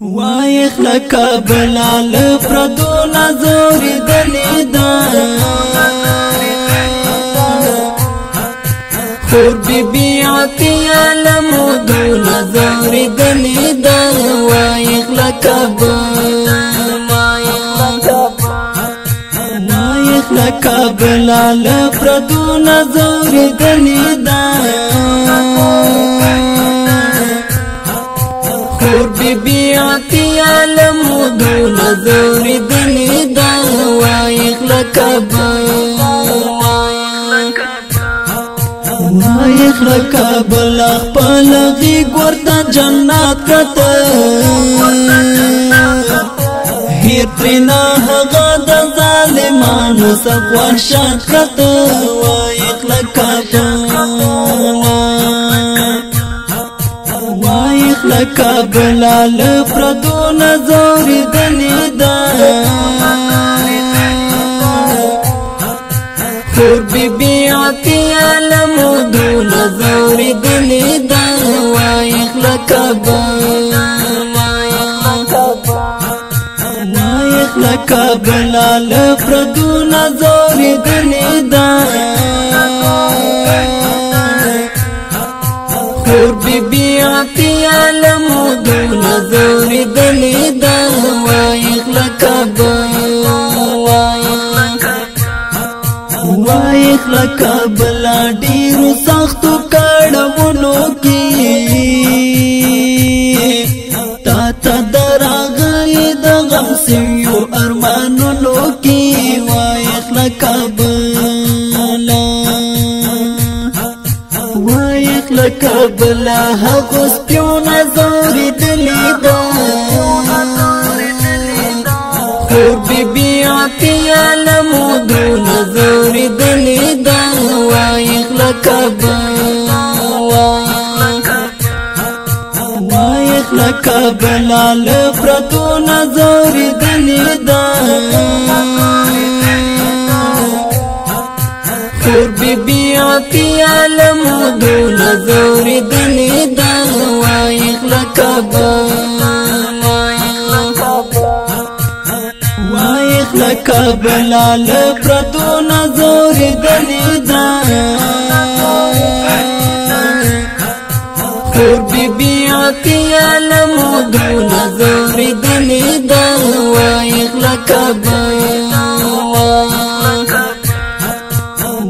وای خلک بلال پردو نظر دلیدا خور بی بی عطیا لمدو نظر دلیدا وای خلک وای خلک بلال پردو نظر دلیدا بی عطیال مدون دور دلی دا وایق لکبا وایق لکبا لاخ پلغی گورتا جنات کتا هیر ترینا حقا دا ظالمانو سقوان شاد کتا وایق لکبا کابل ل پردو نظر دلی دا خور بی بی عطیا لمدو نظر دلی دا وایخ لکبل وایخ لکبل ل پردو نظر دلی دا مور بی بی عطیا لمو دول زوری دلی دا وایق لکا با وایق لکا بلا ډیرو سختو کړمونو کې تا تا دراغې د غم سیو ارو لکبل هغه سپیو نظر دلی دا خور بی بی آتی عالمو دو نظر دلی دا وائخ لکبل وایخ لکبل لپرتو نظر دلی دا کابل له پردو نظر دلی دا خور بی بی عطیا لمودو نظر دلی دا وایخ لکابل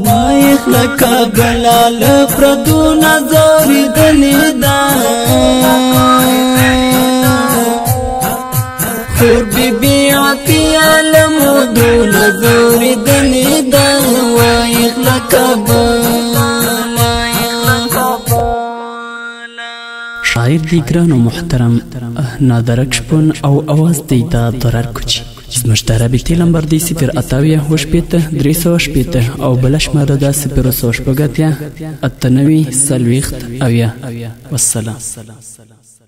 وایخ لکابل له نظر دلی دا زوري دني دا وای لکبا شاعر دی ګران او محترم نادرک شپون او اواز دی دا درر کوچی زموږ د رابطې لمبر دی صفر اتاویه اوه شپېته درې سوه شپېته او بله شماره ده صفر سوه شپږ اتیا اته نوي څلوېښت اویا وسلام